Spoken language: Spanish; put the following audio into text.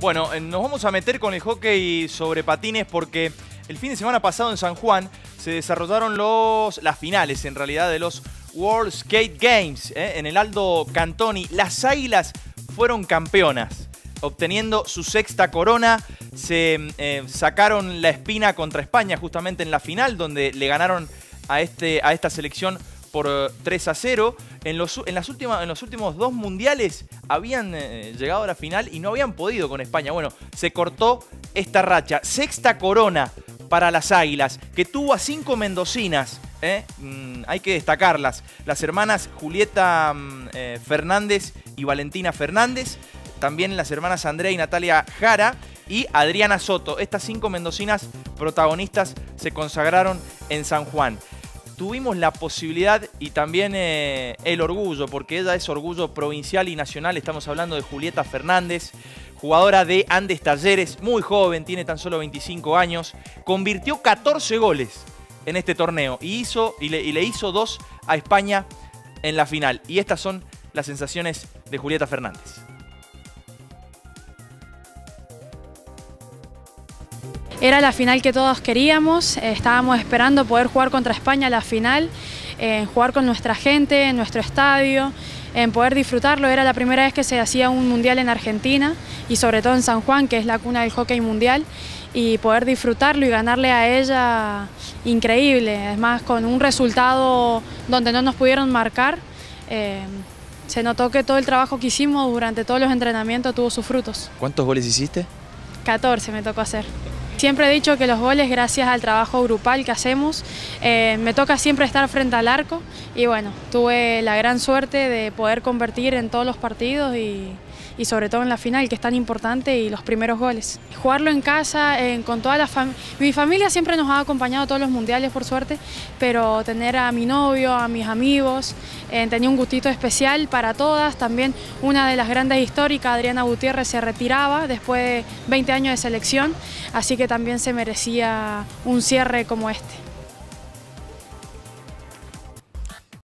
Bueno, eh, nos vamos a meter con el hockey sobre patines porque el fin de semana pasado en San Juan se desarrollaron los, las finales, en realidad, de los World Skate Games ¿eh? en el Aldo Cantoni. Las Águilas fueron campeonas, obteniendo su sexta corona. Se eh, sacaron la espina contra España justamente en la final, donde le ganaron a, este, a esta selección por 3 eh, a 0. En los, en, las últimas, en los últimos dos mundiales habían eh, llegado a la final y no habían podido con España. Bueno, se cortó esta racha. Sexta corona para las Águilas, que tuvo a cinco mendocinas. ¿eh? Mm, hay que destacarlas. Las hermanas Julieta mm, Fernández y Valentina Fernández. También las hermanas Andrea y Natalia Jara y Adriana Soto. Estas cinco mendocinas protagonistas se consagraron en San Juan tuvimos la posibilidad y también eh, el orgullo, porque ella es orgullo provincial y nacional. Estamos hablando de Julieta Fernández, jugadora de Andes Talleres, muy joven, tiene tan solo 25 años. Convirtió 14 goles en este torneo y, hizo, y le hizo dos a España en la final. Y estas son las sensaciones de Julieta Fernández. Era la final que todos queríamos, eh, estábamos esperando poder jugar contra España la final, eh, jugar con nuestra gente, en nuestro estadio, en poder disfrutarlo. Era la primera vez que se hacía un mundial en Argentina y sobre todo en San Juan, que es la cuna del hockey mundial, y poder disfrutarlo y ganarle a ella increíble. Además, con un resultado donde no nos pudieron marcar, eh, se notó que todo el trabajo que hicimos durante todos los entrenamientos tuvo sus frutos. ¿Cuántos goles hiciste? 14 me tocó hacer. Siempre he dicho que los goles, gracias al trabajo grupal que hacemos, eh, me toca siempre estar frente al arco y bueno, tuve la gran suerte de poder convertir en todos los partidos y, y sobre todo en la final, que es tan importante, y los primeros goles. Jugarlo en casa, con toda la familia... Mi familia siempre nos ha acompañado a todos los mundiales, por suerte, pero tener a mi novio, a mis amigos, eh, tenía un gustito especial para todas. También una de las grandes históricas, Adriana Gutiérrez, se retiraba después de 20 años de selección, así que también se merecía un cierre como este.